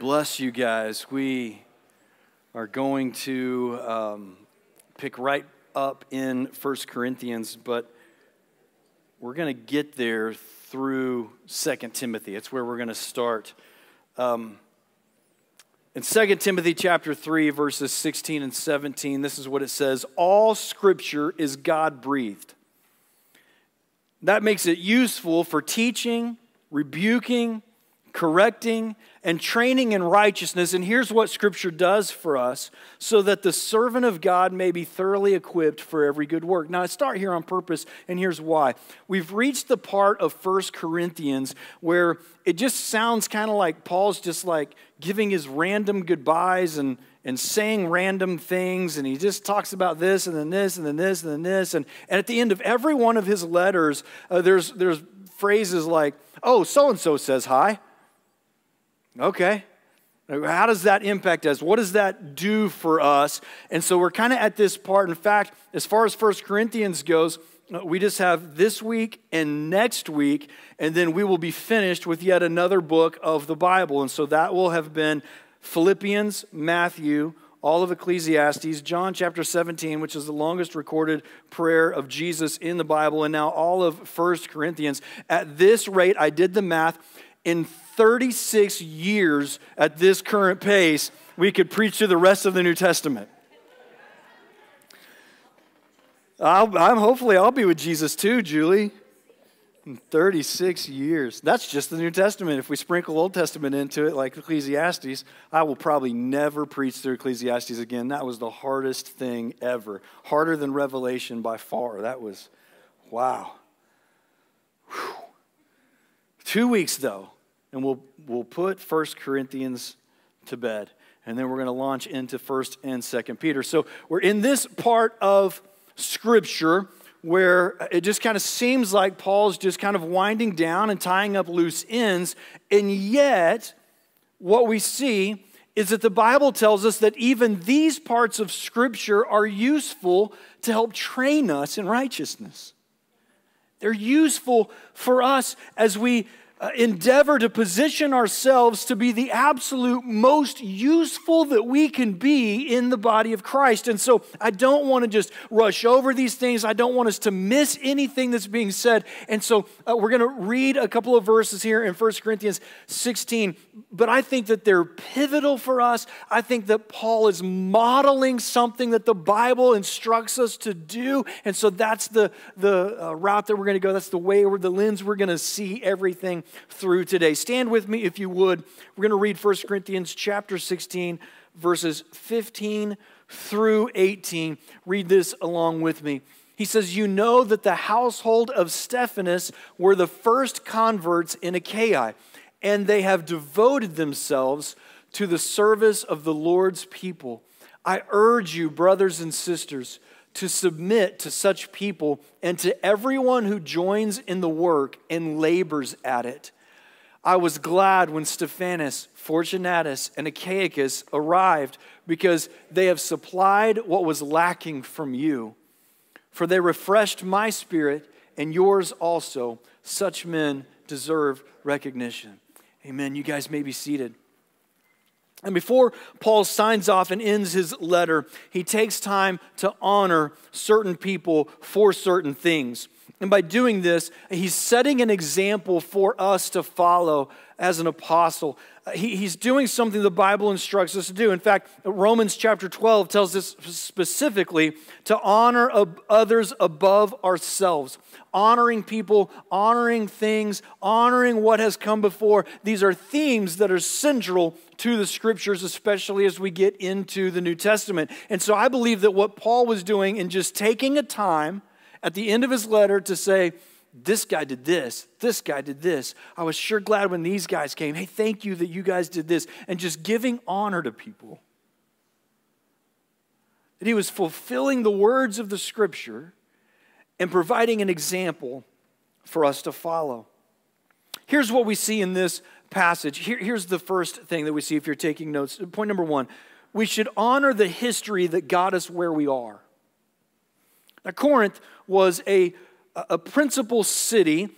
Bless you guys. We are going to um, pick right up in First Corinthians, but we're going to get there through Second Timothy. It's where we're going to start. Um, in 2 Timothy chapter 3 verses 16 and 17 this is what it says all scripture is God breathed that makes it useful for teaching rebuking correcting and training in righteousness. And here's what Scripture does for us so that the servant of God may be thoroughly equipped for every good work. Now, I start here on purpose, and here's why. We've reached the part of First Corinthians where it just sounds kind of like Paul's just like giving his random goodbyes and and saying random things, and he just talks about this and then this and then this and then this. And, and at the end of every one of his letters, uh, there's, there's phrases like, oh, so and so says hi. Okay. How does that impact us? What does that do for us? And so we're kind of at this part. In fact, as far as First Corinthians goes, uh, we just have this week and next week, and then we will be finished with yet another book of the Bible. And so that will have been Philippians, Matthew, all of Ecclesiastes, John chapter 17, which is the longest recorded prayer of Jesus in the Bible, and now all of First Corinthians. At this rate, I did the math. In 36 years at this current pace, we could preach through the rest of the New Testament. I'll, I'm hopefully I'll be with Jesus too, Julie. In 36 years. That's just the New Testament. If we sprinkle Old Testament into it, like Ecclesiastes, I will probably never preach through Ecclesiastes again. That was the hardest thing ever. Harder than Revelation by far. That was, wow. Whew. Two weeks, though, and we'll, we'll put First Corinthians to bed. And then we're going to launch into 1st and 2nd Peter. So we're in this part of Scripture where it just kind of seems like Paul's just kind of winding down and tying up loose ends. And yet, what we see is that the Bible tells us that even these parts of Scripture are useful to help train us in righteousness. They're useful for us as we endeavor to position ourselves to be the absolute most useful that we can be in the body of Christ. And so I don't want to just rush over these things. I don't want us to miss anything that's being said. And so uh, we're going to read a couple of verses here in 1 Corinthians 16, but I think that they're pivotal for us. I think that Paul is modeling something that the Bible instructs us to do. And so that's the, the uh, route that we're going to go. That's the way, or the lens we're going to see everything through today. Stand with me if you would. We're going to read 1 Corinthians chapter 16 verses 15 through 18. Read this along with me. He says, You know that the household of Stephanas were the first converts in Achaia, and they have devoted themselves to the service of the Lord's people. I urge you, brothers and sisters, to submit to such people and to everyone who joins in the work and labors at it. I was glad when Stephanas, Fortunatus, and Achaicus arrived because they have supplied what was lacking from you. For they refreshed my spirit and yours also. Such men deserve recognition. Amen. You guys may be seated. And before Paul signs off and ends his letter, he takes time to honor certain people for certain things. And by doing this, he's setting an example for us to follow as an apostle. Uh, he, he's doing something the Bible instructs us to do. In fact, Romans chapter 12 tells us specifically to honor others above ourselves. Honoring people, honoring things, honoring what has come before. These are themes that are central to the scriptures, especially as we get into the New Testament. And so I believe that what Paul was doing in just taking a time at the end of his letter to say, this guy did this, this guy did this. I was sure glad when these guys came. Hey, thank you that you guys did this. And just giving honor to people. That he was fulfilling the words of the scripture and providing an example for us to follow. Here's what we see in this passage. Here, here's the first thing that we see if you're taking notes. Point number one we should honor the history that got us where we are. Now, Corinth was a a principal city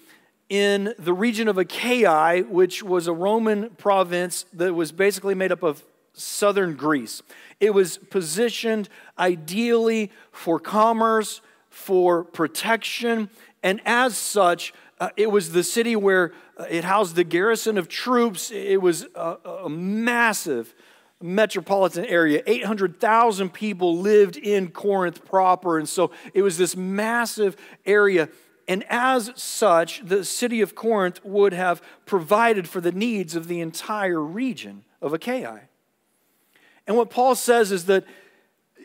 in the region of Achaia, which was a Roman province that was basically made up of southern Greece. It was positioned ideally for commerce, for protection, and as such, uh, it was the city where uh, it housed the garrison of troops. It was a, a massive metropolitan area. 800,000 people lived in Corinth proper, and so it was this massive area. And as such, the city of Corinth would have provided for the needs of the entire region of Achaia. And what Paul says is that,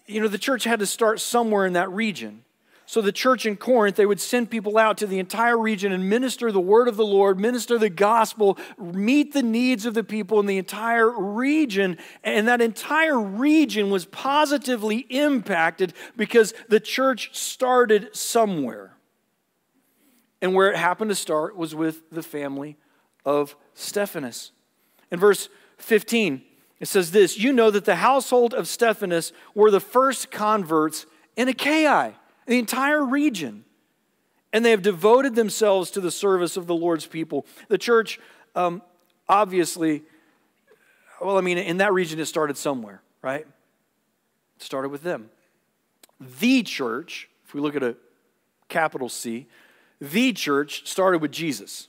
you know, the church had to start somewhere in that region. So the church in Corinth, they would send people out to the entire region and minister the word of the Lord, minister the gospel, meet the needs of the people in the entire region. And that entire region was positively impacted because the church started somewhere. And where it happened to start was with the family of Stephanas. In verse 15, it says this You know that the household of Stephanas were the first converts in Achaia the entire region. And they have devoted themselves to the service of the Lord's people. The church, um, obviously, well, I mean, in that region, it started somewhere, right? It started with them. The church, if we look at a capital C, the church started with Jesus.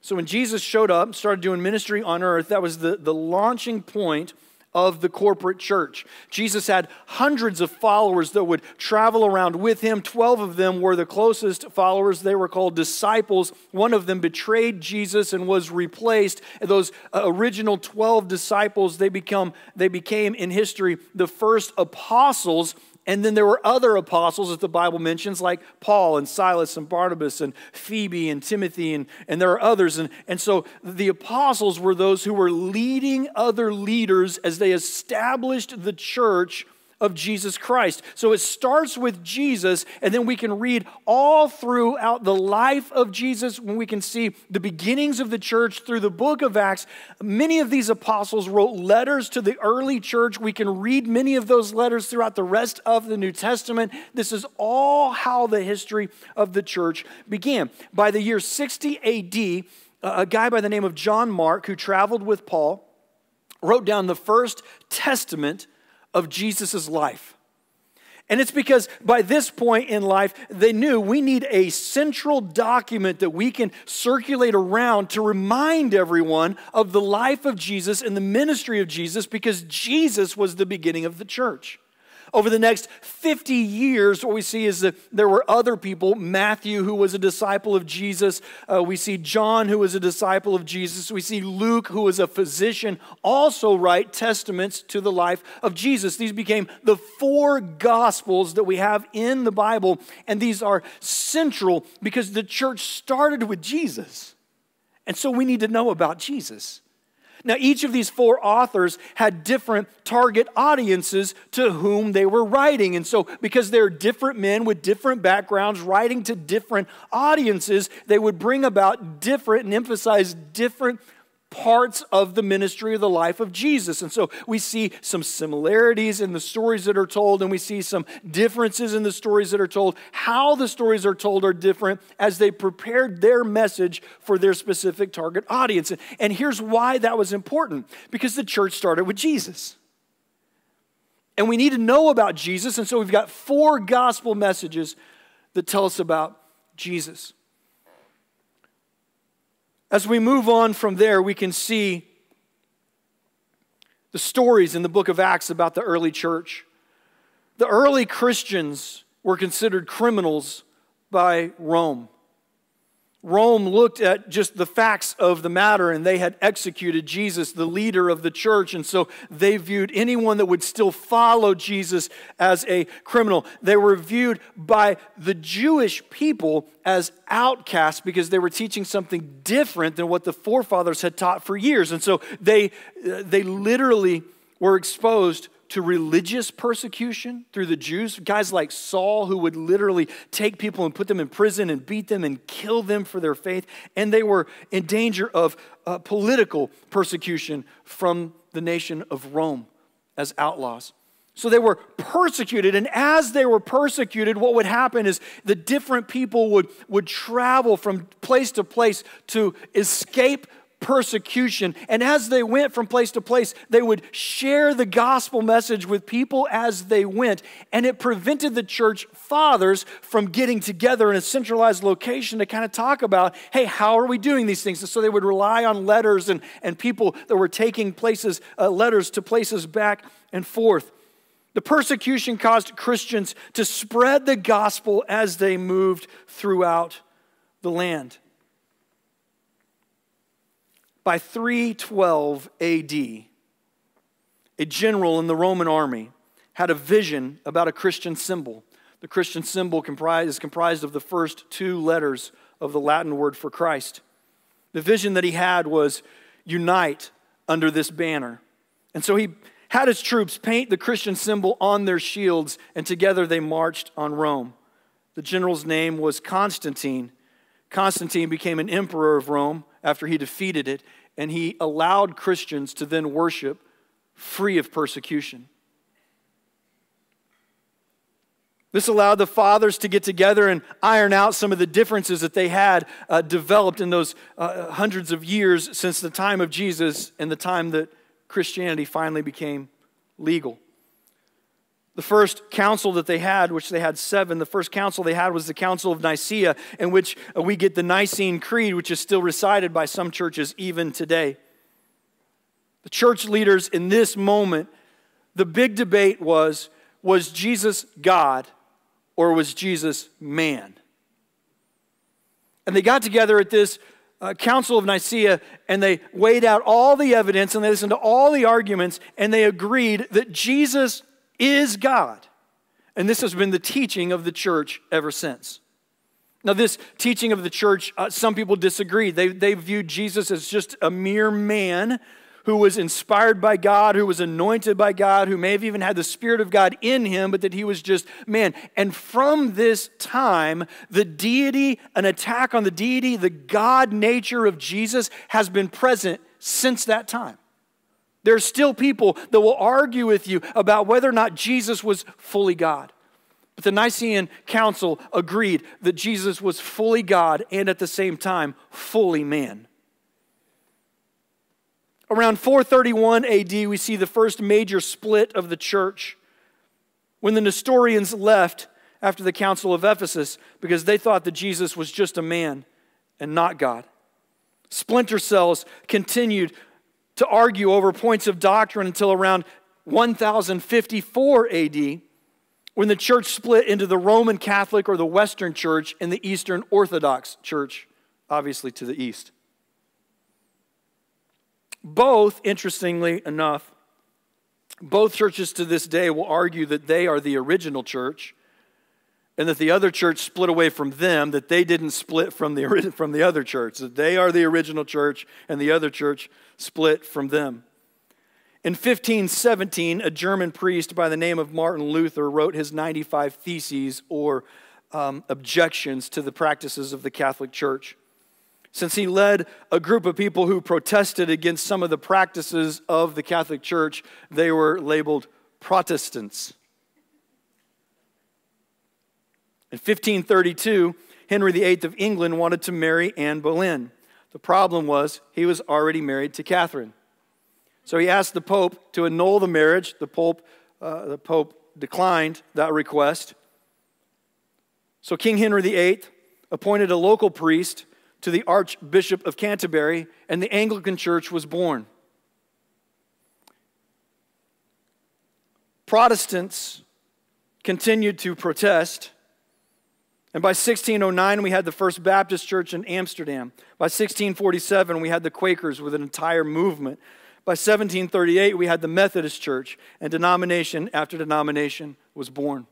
So when Jesus showed up, started doing ministry on earth, that was the, the launching point of the corporate church. Jesus had hundreds of followers that would travel around with him. Twelve of them were the closest followers. They were called disciples. One of them betrayed Jesus and was replaced. Those uh, original 12 disciples, they, become, they became in history the first apostles and then there were other apostles that the Bible mentions, like Paul and Silas and Barnabas and Phoebe and Timothy, and, and there are others. And, and so the apostles were those who were leading other leaders as they established the church of Jesus Christ. So it starts with Jesus, and then we can read all throughout the life of Jesus when we can see the beginnings of the church through the book of Acts. Many of these apostles wrote letters to the early church. We can read many of those letters throughout the rest of the New Testament. This is all how the history of the church began. By the year 60 AD, a guy by the name of John Mark, who traveled with Paul, wrote down the first testament of Jesus' life. And it's because by this point in life, they knew we need a central document that we can circulate around to remind everyone of the life of Jesus and the ministry of Jesus because Jesus was the beginning of the church. Over the next 50 years, what we see is that there were other people. Matthew, who was a disciple of Jesus. Uh, we see John, who was a disciple of Jesus. We see Luke, who was a physician, also write testaments to the life of Jesus. These became the four gospels that we have in the Bible, and these are central because the church started with Jesus. And so we need to know about Jesus. Now, each of these four authors had different target audiences to whom they were writing. And so, because they're different men with different backgrounds writing to different audiences, they would bring about different and emphasize different parts of the ministry of the life of Jesus. And so we see some similarities in the stories that are told, and we see some differences in the stories that are told. How the stories are told are different as they prepared their message for their specific target audience. And here's why that was important because the church started with Jesus. And we need to know about Jesus. And so we've got four gospel messages that tell us about Jesus. As we move on from there, we can see the stories in the book of Acts about the early church. The early Christians were considered criminals by Rome. Rome looked at just the facts of the matter and they had executed Jesus, the leader of the church. And so they viewed anyone that would still follow Jesus as a criminal. They were viewed by the Jewish people as outcasts because they were teaching something different than what the forefathers had taught for years. And so they, uh, they literally were exposed to religious persecution through the Jews. Guys like Saul, who would literally take people and put them in prison and beat them and kill them for their faith. And they were in danger of uh, political persecution from the nation of Rome as outlaws. So they were persecuted, and as they were persecuted, what would happen is the different people would, would travel from place to place to escape persecution. And as they went from place to place, they would share the gospel message with people as they went. And it prevented the church fathers from getting together in a centralized location to kind of talk about, hey, how are we doing these things? And so they would rely on letters and, and people that were taking places, uh, letters to places back and forth. The persecution caused Christians to spread the gospel as they moved throughout the land. By 312 AD, a general in the Roman army had a vision about a Christian symbol. The Christian symbol is comprised of the first two letters of the Latin word for Christ. The vision that he had was unite under this banner. And so he had his troops paint the Christian symbol on their shields, and together they marched on Rome. The general's name was Constantine. Constantine became an emperor of Rome after he defeated it, and he allowed Christians to then worship free of persecution. This allowed the fathers to get together and iron out some of the differences that they had uh, developed in those uh, hundreds of years since the time of Jesus and the time that Christianity finally became legal. The first council that they had, which they had seven, the first council they had was the Council of Nicaea, in which uh, we get the Nicene Creed, which is still recited by some churches even today. The church leaders in this moment, the big debate was was Jesus God or was Jesus man? And they got together at this uh, Council of Nicaea and they weighed out all the evidence and they listened to all the arguments and they agreed that Jesus is God. And this has been the teaching of the church ever since. Now, this teaching of the church, uh, some people disagree. They, they viewed Jesus as just a mere man who was inspired by God, who was anointed by God, who may have even had the Spirit of God in him, but that he was just man. And from this time, the deity, an attack on the deity, the God nature of Jesus has been present since that time. There are still people that will argue with you about whether or not Jesus was fully God. But the Nicene Council agreed that Jesus was fully God and at the same time fully man. Around 431 AD, we see the first major split of the church when the Nestorians left after the Council of Ephesus because they thought that Jesus was just a man and not God. Splinter cells continued to argue over points of doctrine until around 1054 AD when the church split into the Roman Catholic or the Western Church and the Eastern Orthodox Church, obviously to the east. Both, interestingly enough, both churches to this day will argue that they are the original church and that the other church split away from them, that they didn't split from the, from the other church, that they are the original church and the other church split from them. In 1517, a German priest by the name of Martin Luther wrote his 95 Theses or um, objections to the practices of the Catholic Church since he led a group of people who protested against some of the practices of the Catholic Church, they were labeled Protestants. In 1532, Henry VIII of England wanted to marry Anne Boleyn. The problem was he was already married to Catherine. So he asked the Pope to annul the marriage. The Pope, uh, the Pope declined that request. So King Henry VIII appointed a local priest to the Archbishop of Canterbury, and the Anglican Church was born. Protestants continued to protest. And by 1609, we had the First Baptist Church in Amsterdam. By 1647, we had the Quakers with an entire movement. By 1738, we had the Methodist Church, and denomination after denomination was born.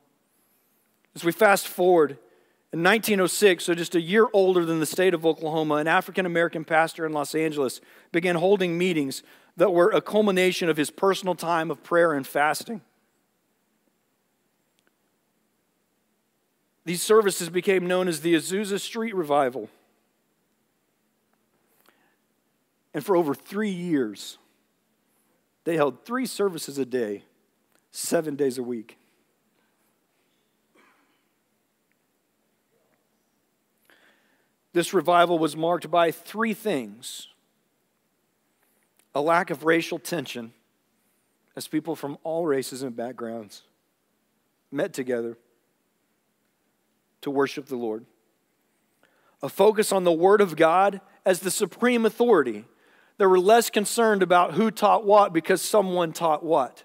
As we fast forward in 1906, so just a year older than the state of Oklahoma, an African American pastor in Los Angeles began holding meetings that were a culmination of his personal time of prayer and fasting. These services became known as the Azusa Street Revival. And for over three years, they held three services a day seven days a week. This revival was marked by three things a lack of racial tension as people from all races and backgrounds met together to worship the Lord, a focus on the Word of God as the supreme authority. They were less concerned about who taught what because someone taught what.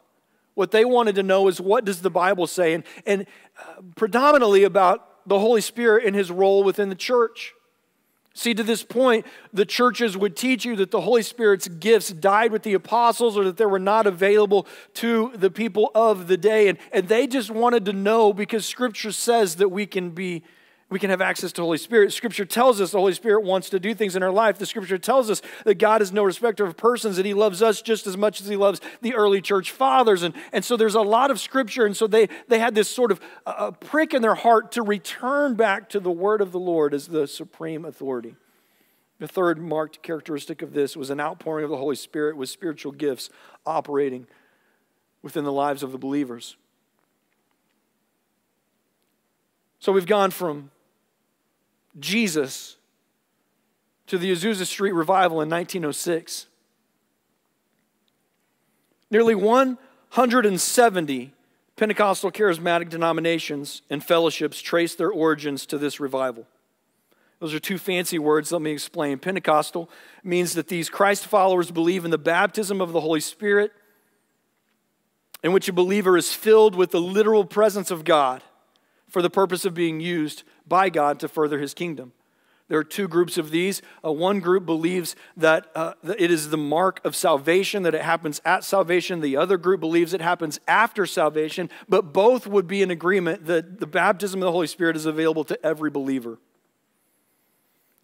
What they wanted to know is what does the Bible say, and, and uh, predominantly about the Holy Spirit and his role within the church. See, to this point, the churches would teach you that the Holy Spirit's gifts died with the apostles or that they were not available to the people of the day. And, and they just wanted to know because Scripture says that we can be we can have access to Holy Spirit. Scripture tells us the Holy Spirit wants to do things in our life. The Scripture tells us that God is no respecter of persons, that He loves us just as much as He loves the early church fathers. And, and so there's a lot of Scripture. And so they, they had this sort of uh, prick in their heart to return back to the Word of the Lord as the supreme authority. The third marked characteristic of this was an outpouring of the Holy Spirit with spiritual gifts operating within the lives of the believers. So we've gone from Jesus to the Azusa Street revival in 1906. Nearly 170 Pentecostal charismatic denominations and fellowships trace their origins to this revival. Those are two fancy words. Let me explain. Pentecostal means that these Christ followers believe in the baptism of the Holy Spirit, in which a believer is filled with the literal presence of God for the purpose of being used by God to further his kingdom. There are two groups of these. Uh, one group believes that, uh, that it is the mark of salvation, that it happens at salvation. The other group believes it happens after salvation, but both would be in agreement that the baptism of the Holy Spirit is available to every believer.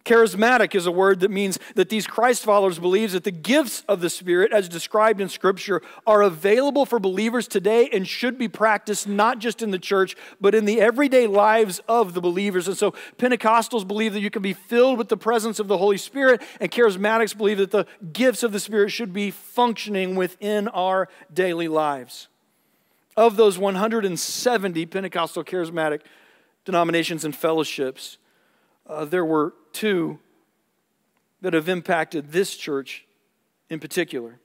Charismatic is a word that means that these Christ followers believe that the gifts of the Spirit, as described in Scripture, are available for believers today and should be practiced not just in the church, but in the everyday lives of the believers. And so Pentecostals believe that you can be filled with the presence of the Holy Spirit, and charismatics believe that the gifts of the Spirit should be functioning within our daily lives. Of those 170 Pentecostal charismatic denominations and fellowships, uh, there were two that have impacted this church in particular.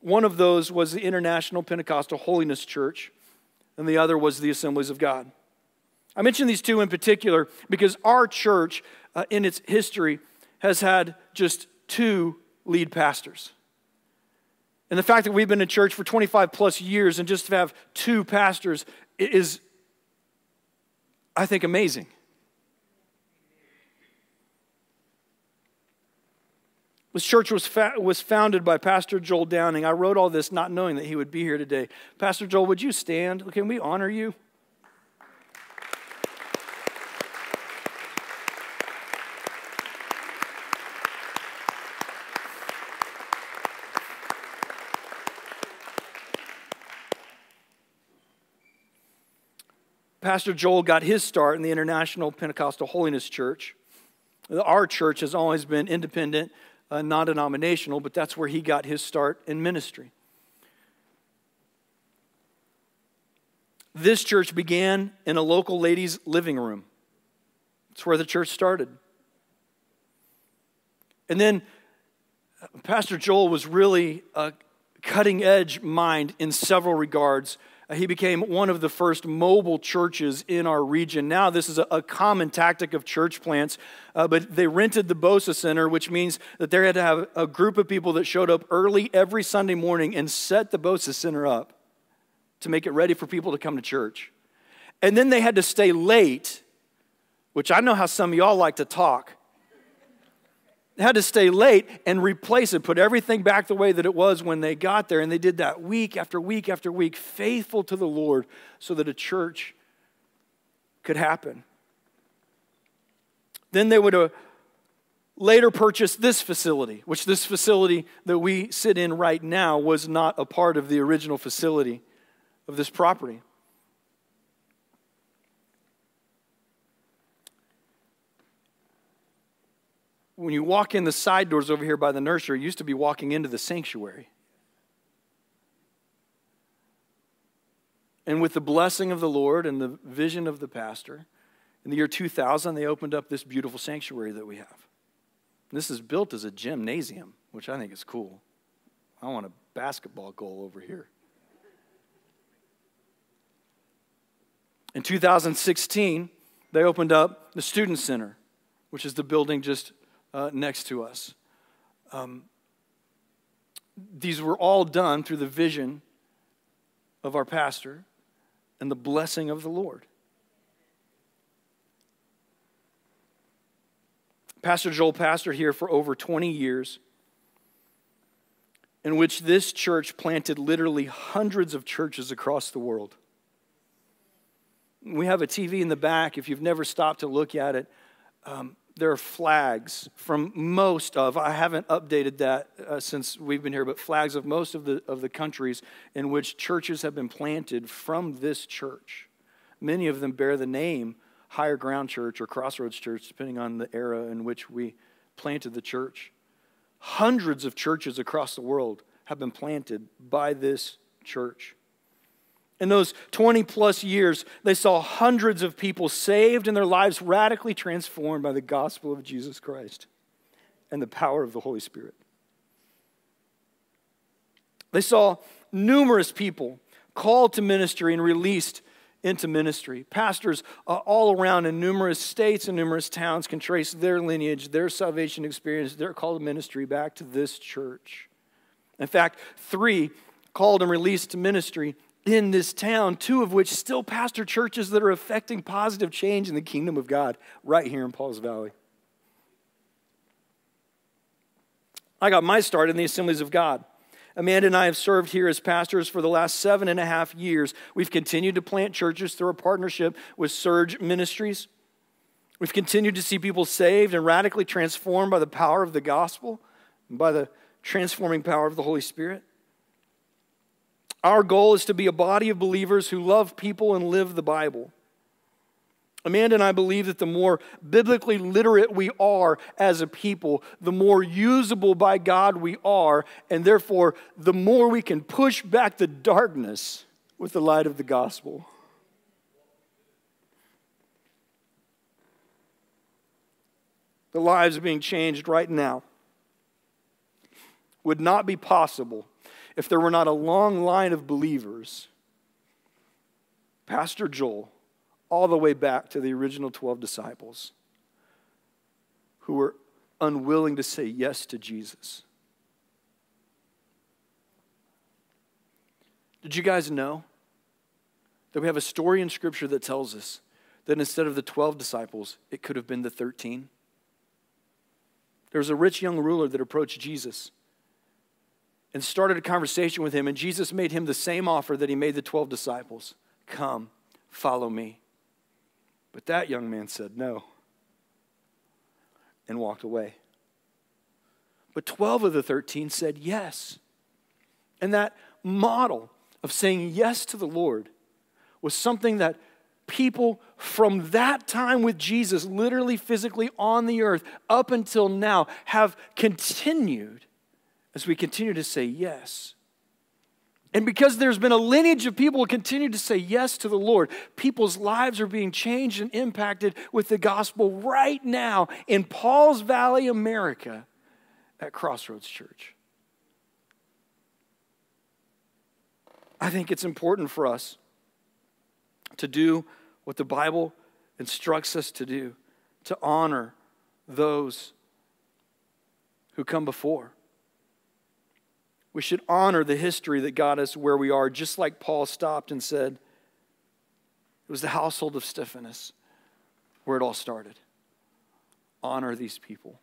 One of those was the International Pentecostal Holiness Church, and the other was the Assemblies of God. I mention these two in particular because our church, uh, in its history, has had just two lead pastors. And the fact that we've been in church for 25 plus years and just to have two pastors is, I think, amazing. This church was, fa- was founded by Pastor Joel Downing. I wrote all this not knowing that he would be here today. Pastor Joel, would you stand? Can we honor you? Pastor Joel got his start in the International Pentecostal Holiness Church. Our church has always been independent, uh, non denominational, but that's where he got his start in ministry. This church began in a local lady's living room. That's where the church started. And then uh, Pastor Joel was really a cutting edge mind in several regards he became one of the first mobile churches in our region. Now, this is a, a common tactic of church plants, uh, but they rented the Bosa Center, which means that they had to have a group of people that showed up early every Sunday morning and set the Bosa Center up to make it ready for people to come to church. And then they had to stay late, which I know how some of y'all like to talk had to stay late and replace it, put everything back the way that it was when they got there. And they did that week after week after week, faithful to the Lord, so that a church could happen. Then they would uh, later purchase this facility, which this facility that we sit in right now was not a part of the original facility of this property. When you walk in the side doors over here by the nursery, you used to be walking into the sanctuary. And with the blessing of the Lord and the vision of the pastor, in the year 2000, they opened up this beautiful sanctuary that we have. This is built as a gymnasium, which I think is cool. I want a basketball goal over here. In 2016, they opened up the Student Center, which is the building just uh, next to us. Um, these were all done through the vision of our pastor and the blessing of the Lord. Pastor Joel pastored here for over 20 years, in which this church planted literally hundreds of churches across the world. We have a TV in the back. If you've never stopped to look at it, um, there are flags from most of, I haven't updated that uh, since we've been here, but flags of most of the, of the countries in which churches have been planted from this church. Many of them bear the name Higher Ground Church or Crossroads Church, depending on the era in which we planted the church. Hundreds of churches across the world have been planted by this church. In those 20 plus years, they saw hundreds of people saved and their lives radically transformed by the gospel of Jesus Christ and the power of the Holy Spirit. They saw numerous people called to ministry and released into ministry. Pastors uh, all around in numerous states and numerous towns can trace their lineage, their salvation experience, their call to ministry back to this church. In fact, three called and released to ministry in this town, two of which still pastor churches that are affecting positive change in the kingdom of God right here in Pauls Valley. I got my start in the assemblies of God. Amanda and I have served here as pastors for the last seven and a half years. We've continued to plant churches through a partnership with Surge Ministries. We've continued to see people saved and radically transformed by the power of the gospel and by the transforming power of the Holy Spirit. Our goal is to be a body of believers who love people and live the Bible. Amanda and I believe that the more biblically literate we are as a people, the more usable by God we are, and therefore the more we can push back the darkness with the light of the gospel. The lives being changed right now would not be possible if there were not a long line of believers, Pastor Joel, all the way back to the original 12 disciples, who were unwilling to say yes to Jesus. Did you guys know that we have a story in Scripture that tells us that instead of the 12 disciples, it could have been the 13? There was a rich young ruler that approached Jesus and started a conversation with him. And Jesus made him the same offer that he made the 12 disciples Come, follow me. But that young man said no and walked away. But 12 of the 13 said yes. And that model of saying yes to the Lord was something that people from that time with Jesus, literally physically on the earth, up until now, have continued as we continue to say yes. And because there's been a lineage of people who continue to say yes to the Lord, people's lives are being changed and impacted with the gospel right now in Pauls Valley, America, at Crossroads Church. I think it's important for us to do what the Bible instructs us to do, to honor those who come before. We should honor the history that got us where we are, just like Paul stopped and said, it was the household of Stephanas where it all started. Honor these people.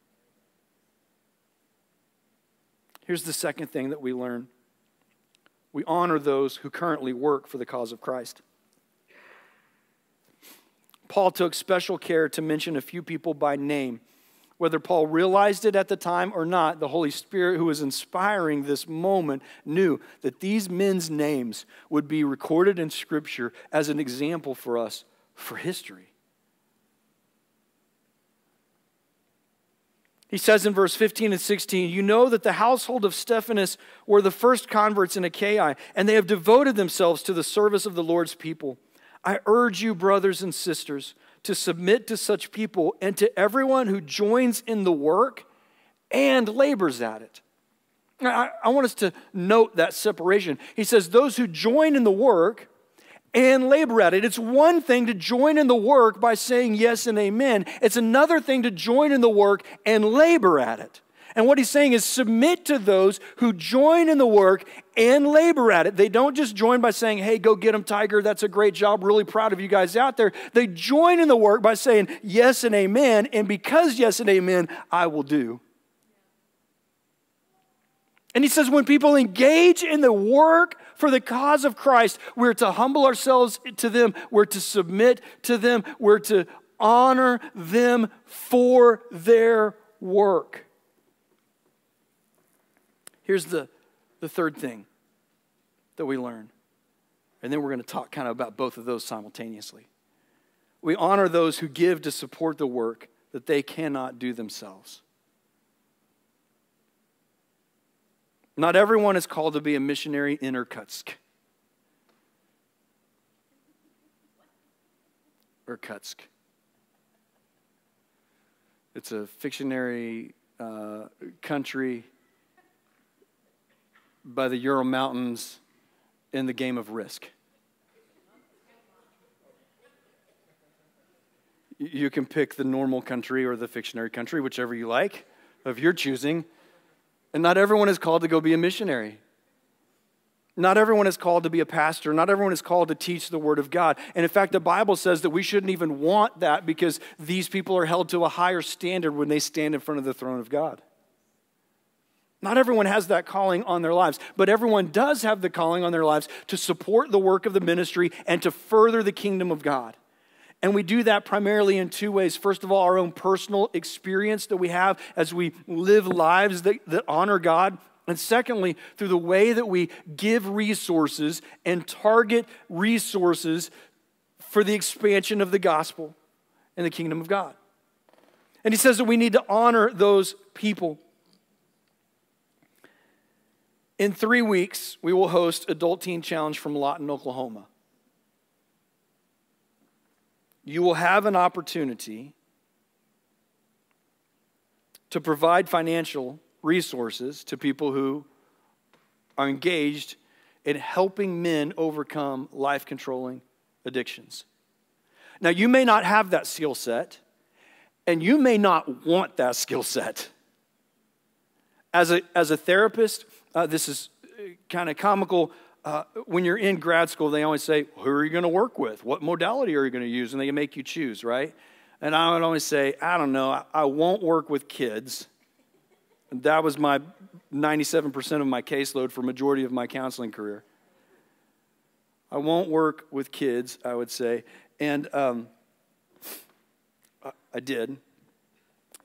Here's the second thing that we learn we honor those who currently work for the cause of Christ. Paul took special care to mention a few people by name whether Paul realized it at the time or not, the Holy Spirit who was inspiring this moment knew that these men's names would be recorded in Scripture as an example for us for history. He says in verse 15 and 16, You know that the household of Stephanas were the first converts in Achaia, and they have devoted themselves to the service of the Lord's people. I urge you, brothers and sisters, to submit to such people and to everyone who joins in the work and labors at it. I, I want us to note that separation. He says, Those who join in the work and labor at it. It's one thing to join in the work by saying yes and amen, it's another thing to join in the work and labor at it. And what he's saying is submit to those who join in the work and labor at it. They don't just join by saying, hey, go get them, Tiger. That's a great job. Really proud of you guys out there. They join in the work by saying yes and amen. And because yes and amen, I will do. And he says, when people engage in the work for the cause of Christ, we're to humble ourselves to them, we're to submit to them, we're to honor them for their work. Here's the, the third thing that we learn. And then we're going to talk kind of about both of those simultaneously. We honor those who give to support the work that they cannot do themselves. Not everyone is called to be a missionary in Irkutsk. Irkutsk. It's a fictionary uh, country by the Ural Mountains in the game of Risk. You can pick the normal country or the fictionary country, whichever you like, of your choosing. And not everyone is called to go be a missionary. Not everyone is called to be a pastor. Not everyone is called to teach the Word of God. And in fact, the Bible says that we shouldn't even want that because these people are held to a higher standard when they stand in front of the throne of God. Not everyone has that calling on their lives, but everyone does have the calling on their lives to support the work of the ministry and to further the kingdom of God. And we do that primarily in two ways. First of all, our own personal experience that we have as we live lives that, that honor God. And secondly, through the way that we give resources and target resources for the expansion of the gospel and the kingdom of God. And he says that we need to honor those people. In three weeks, we will host Adult Teen Challenge from Lawton, Oklahoma you will have an opportunity to provide financial resources to people who are engaged in helping men overcome life controlling addictions. Now, you may not have that skill set, and you may not want that skill set. As a, as a therapist, uh, this is kind of comical uh, when you're in grad school, they always say, Who are you going to work with? What modality are you going to use? And they make you choose, right? And I would always say, I don't know, I, I won't work with kids. And that was my 97% of my caseload for majority of my counseling career. I won't work with kids, I would say. And um, I did.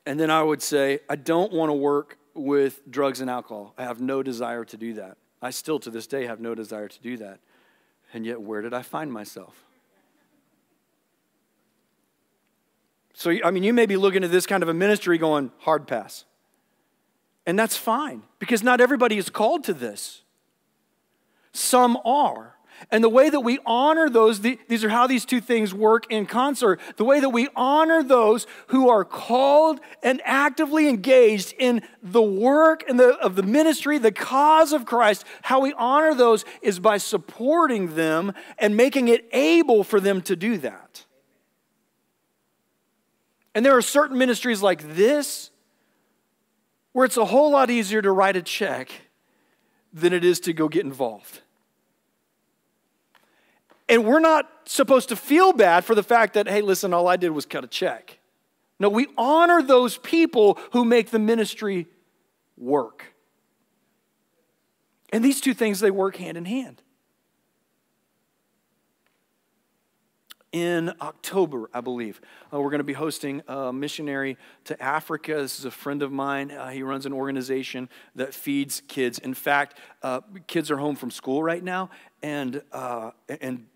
And then I would say, I don't want to work with drugs and alcohol. I have no desire to do that. I still to this day have no desire to do that. And yet, where did I find myself? So, I mean, you may be looking at this kind of a ministry going, hard pass. And that's fine because not everybody is called to this. Some are. And the way that we honor those, these are how these two things work in concert. The way that we honor those who are called and actively engaged in the work and the, of the ministry, the cause of Christ, how we honor those is by supporting them and making it able for them to do that. And there are certain ministries like this where it's a whole lot easier to write a check than it is to go get involved. And we're not supposed to feel bad for the fact that, hey, listen, all I did was cut a check. No, we honor those people who make the ministry work. And these two things, they work hand in hand. in October, I believe. Uh, we're going to be hosting a missionary to Africa. This is a friend of mine. Uh, he runs an organization that feeds kids. In fact, uh, kids are home from school right now, and, uh, and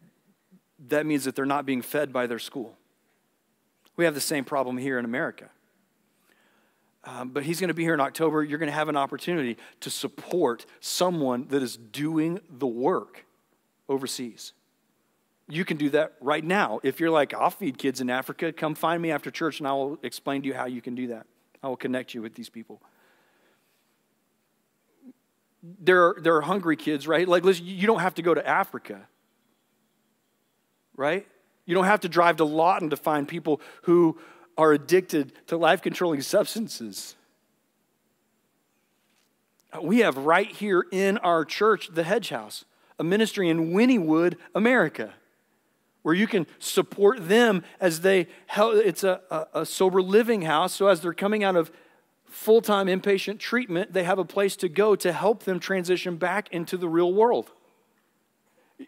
that means that they're not being fed by their school. We have the same problem here in America. um, but he's going to be here in October. You're going to have an opportunity to support someone that is doing the work overseas. You can do that right now. If you're like, I'll feed kids in Africa, come find me after church and I will explain to you how you can do that. I will connect you with these people. There are, there are hungry kids, right? Like, listen, you don't have to go to Africa, right? You don't have to drive to Lawton to find people who are addicted to life controlling substances. We have right here in our church, the Hedge House, a ministry in Wynnewood, America, where you can support them as they help. It's a, a, a sober living house, so as they're coming out of full time inpatient treatment, they have a place to go to help them transition back into the real world.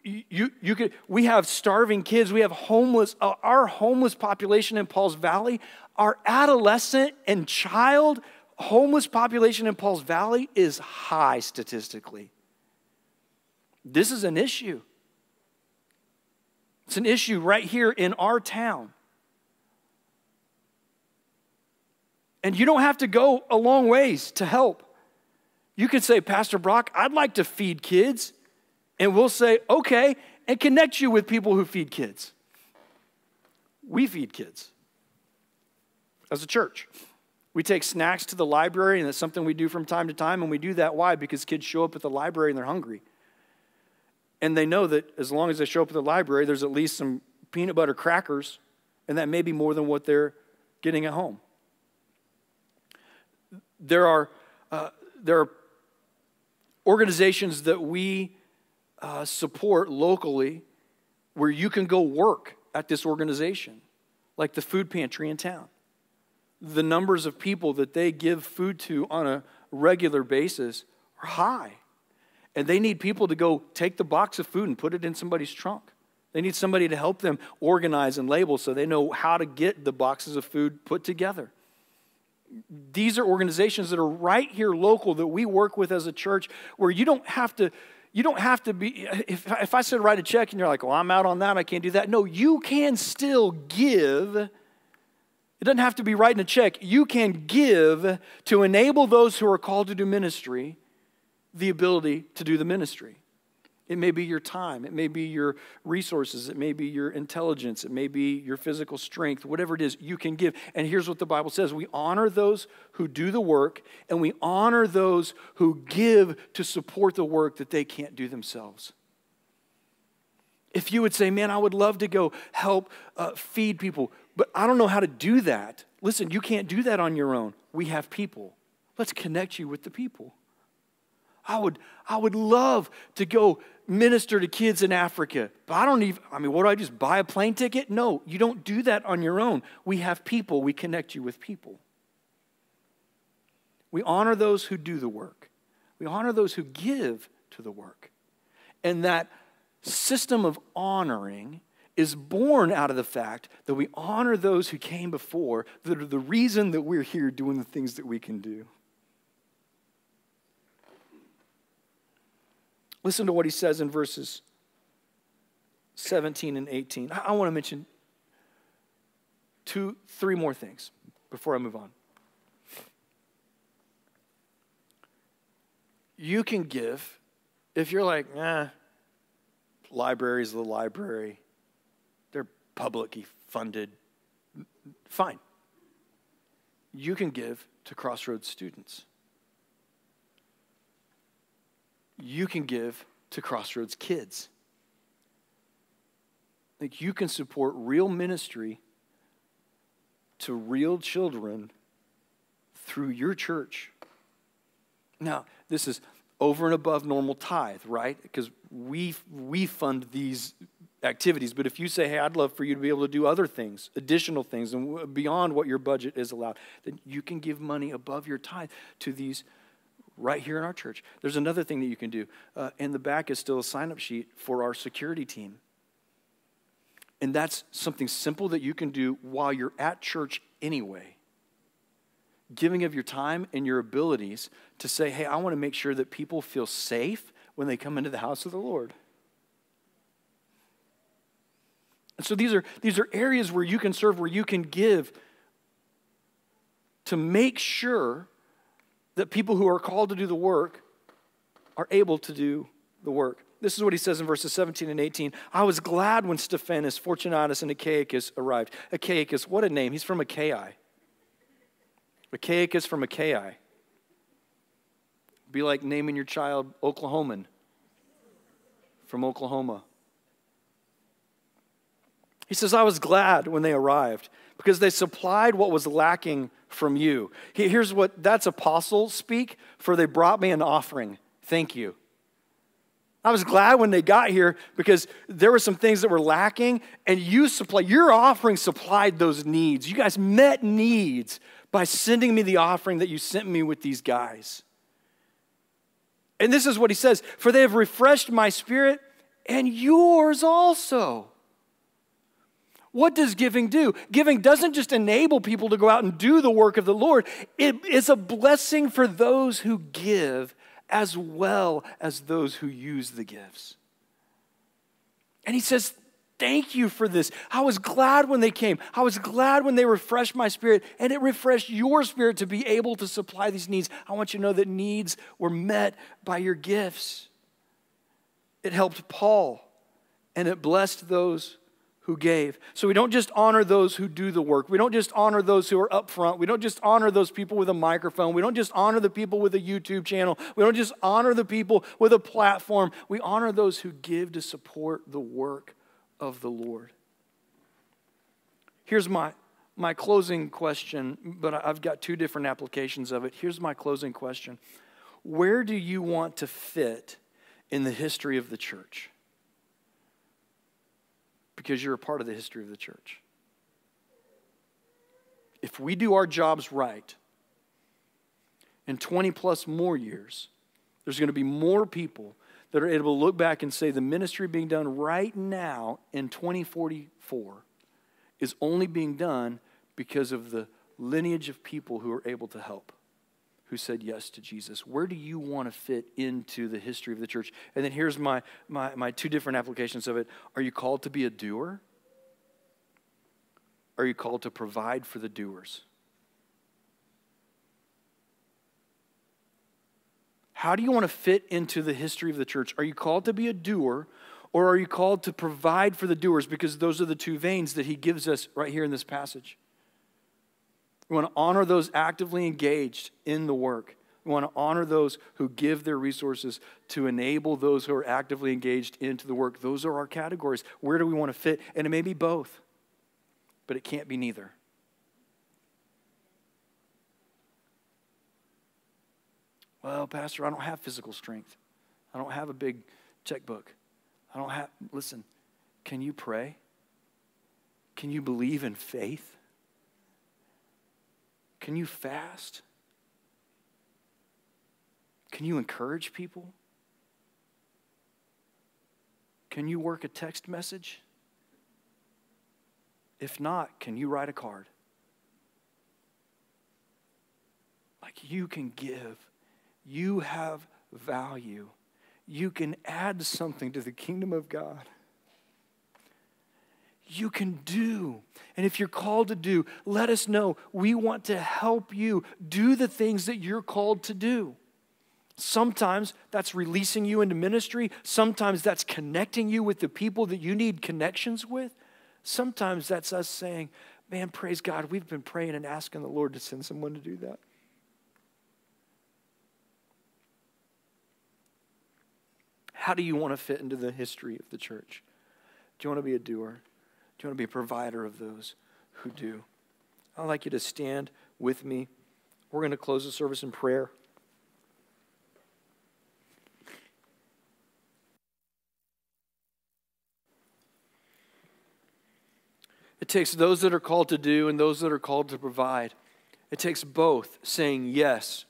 You, you could, we have starving kids. We have homeless. Uh, our homeless population in Pauls Valley, our adolescent and child homeless population in Pauls Valley is high statistically. This is an issue. It's an issue right here in our town. And you don't have to go a long ways to help. You could say, Pastor Brock, I'd like to feed kids and we'll say, okay, and connect you with people who feed kids. We feed kids as a church. We take snacks to the library, and that's something we do from time to time. And we do that. Why? Because kids show up at the library and they're hungry. And they know that as long as they show up at the library, there's at least some peanut butter crackers, and that may be more than what they're getting at home. There are, uh, there are organizations that we uh, support locally where you can go work at this organization, like the food pantry in town. The numbers of people that they give food to on a regular basis are high. And they need people to go take the box of food and put it in somebody's trunk. They need somebody to help them organize and label so they know how to get the boxes of food put together. These are organizations that are right here local that we work with as a church where you don't have to you don't have to be, if, if I said write a check and you're like, well, I'm out on that, I can't do that. No, you can still give. It doesn't have to be writing a check. You can give to enable those who are called to do ministry the ability to do the ministry. It may be your time, it may be your resources, it may be your intelligence, it may be your physical strength, whatever it is, you can give. And here's what the Bible says we honor those who do the work, and we honor those who give to support the work that they can't do themselves. If you would say, Man, I would love to go help uh, feed people, but I don't know how to do that. Listen, you can't do that on your own. We have people. Let's connect you with the people. I would, I would love to go minister to kids in Africa, but I don't even, I mean, what do I just buy a plane ticket? No, you don't do that on your own. We have people, we connect you with people. We honor those who do the work, we honor those who give to the work. And that system of honoring is born out of the fact that we honor those who came before that are the reason that we're here doing the things that we can do. Listen to what he says in verses 17 and 18. I, want to mention two, three more things before I move on. You can give if you're like, eh, library's the library, they're publicly funded. Fine. You can give to Crossroads students you can give to Crossroads Kids. Like you can support real ministry to real children through your church. Now, this is over and above normal tithe, right? Because we, we fund these activities. But if you say, hey, I'd love for you to be able to do other things, additional things, and beyond what your budget is allowed, then you can give money above your tithe to these right here in our church. There's another thing that you can do. Uh, in the back is still a sign up sheet for our security team. And that's something simple that you can do while you're at church anyway. Giving of your time and your abilities to say, hey, I want to make sure that people feel safe when they come into the house of the Lord. And so these are, these are areas where you can serve, where you can give to make sure that people who are called to do the work are able to do the work. This is what he says in verses 17 and 18. I was glad when Stephanas, Fortunatus, and Achaicus arrived. Achaicus, what a name. He's from Achaia. Achaicus from Achaia. Be like naming your child Oklahoman from Oklahoma. He says, I was glad when they arrived because they supplied what was lacking from you. Here's what that's apostle speak for they brought me an offering. Thank you. I was glad when they got here because there were some things that were lacking, and you supply your offering supplied those needs. You guys met needs by sending me the offering that you sent me with these guys. And this is what he says For they have refreshed my spirit and yours also. What does giving do? Giving doesn't just enable people to go out and do the work of the Lord, it is a blessing for those who give as well as those who use the gifts. And he says, Thank you for this. I was glad when they came. I was glad when they refreshed my spirit, and it refreshed your spirit to be able to supply these needs. I want you to know that needs were met by your gifts. It helped Paul, and it blessed those who gave. So we don't just honor those who do the work. We don't just honor those who are up front. We don't just honor those people with a microphone. We don't just honor the people with a YouTube channel. We don't just honor the people with a platform. We honor those who give to support the work of the Lord. Here's my, my closing question, but I've got two different applications of it. Here's my closing question Where do you want to fit in the history of the church? Because you're a part of the history of the church. If we do our jobs right, in 20 plus more years, there's going to be more people that are able to look back and say the ministry being done right now in 2044 is only being done because of the lineage of people who are able to help who said yes to Jesus. Where do you want to fit into the history of the church? And then here's my, my, my two different applications of it. Are you called to be a doer? Are you called to provide for the doers? How do you want to fit into the history of the church? Are you called to be a doer or are you called to provide for the doers? Because those are the two veins that he gives us right here in this passage. We want to honor those actively engaged in the work. We want to honor those who give their resources to enable those who are actively engaged into the work. Those are our categories. Where do we want to fit? And it may be both, but it can't be neither. Well, Pastor, I don't have physical strength. I don't have a big checkbook. I don't have, listen, can you pray? Can you believe in faith? Can you fast? Can you encourage people? Can you work a text message? If not, can you write a card? Like you can give, you have value, you can add something to the kingdom of God you can do. And if you're called to do, let us know. We want to help you do the things that you're called to do. Sometimes that's releasing you into ministry. Sometimes that's connecting you with the people that you need connections with. Sometimes that's us saying, Man, praise God, we've been praying and asking the Lord to send someone to do that. How do you want to fit into the history of the church? Do you want to be a doer? Do you want to be a provider of those who do? I'd like you to stand with me. We're going to close the service in prayer. It takes those that are called to do and those that are called to provide. It takes both saying yes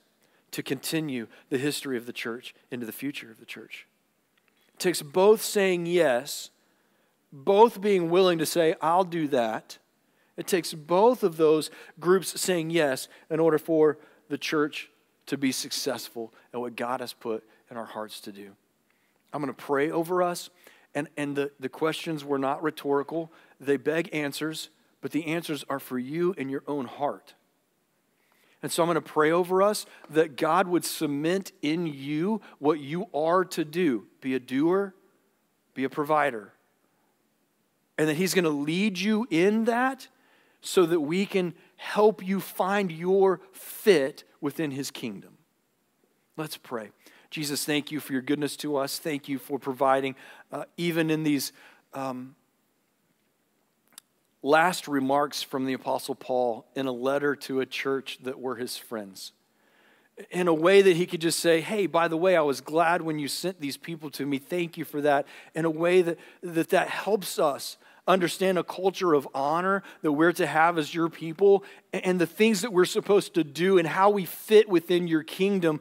to continue the history of the church into the future of the church. It takes both saying yes both being willing to say, I'll do that. It takes both of those groups saying yes in order for the church to be successful at what God has put in our hearts to do. I'm going to pray over us, and, and the, the questions were not rhetorical, they beg answers, but the answers are for you in your own heart. And so I'm going to pray over us that God would cement in you what you are to do be a doer, be a provider. And that He's going to lead you in that so that we can help you find your fit within His kingdom. Let's pray. Jesus, thank you for your goodness to us. Thank you for providing, uh, even in these um, last remarks from the Apostle Paul in a letter to a church that were his friends. In a way that he could just say, Hey, by the way, I was glad when you sent these people to me. Thank you for that. In a way that that, that helps us understand a culture of honor that we're to have as your people and the things that we're supposed to do and how we fit within your kingdom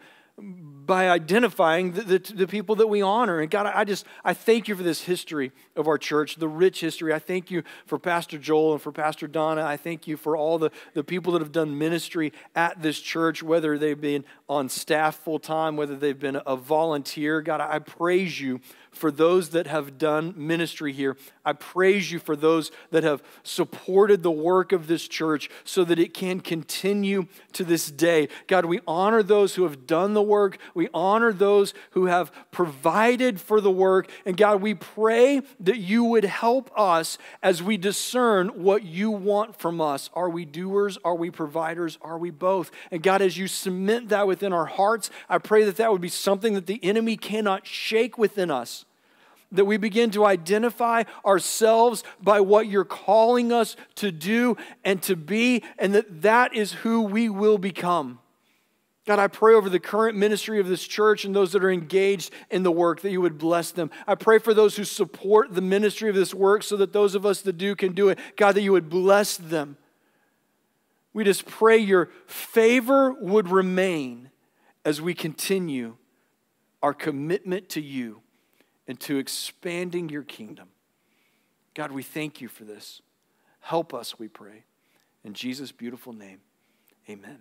by identifying the, the, the, people that we honor. And God, I just, I thank you for this history of our church, the rich history. I thank you for Pastor Joel and for Pastor Donna. I thank you for all the, the people that have done ministry at this church, whether they've been on staff full time, whether they've been a volunteer. God, I praise you for those that have done ministry here. I praise you for those that have supported the work of this church so that it can continue to this day. God, we honor those who have done the work, we honor those who have provided for the work. And God, we pray that you would help us as we discern what you want from us. Are we doers? Are we providers? Are we both? And God, as you cement that within our hearts, I pray that that would be something that the enemy cannot shake within us that we begin to identify ourselves by what you're calling us to do and to be, and that that is who we will become. God, I pray over the current ministry of this church and those that are engaged in the work that you would bless them. I pray for those who support the ministry of this work so that those of us that do can do it. God, that you would bless them. We just pray your favor would remain as we continue our commitment to you and to expanding your kingdom. God, we thank you for this. Help us, we pray. In Jesus' beautiful name, amen.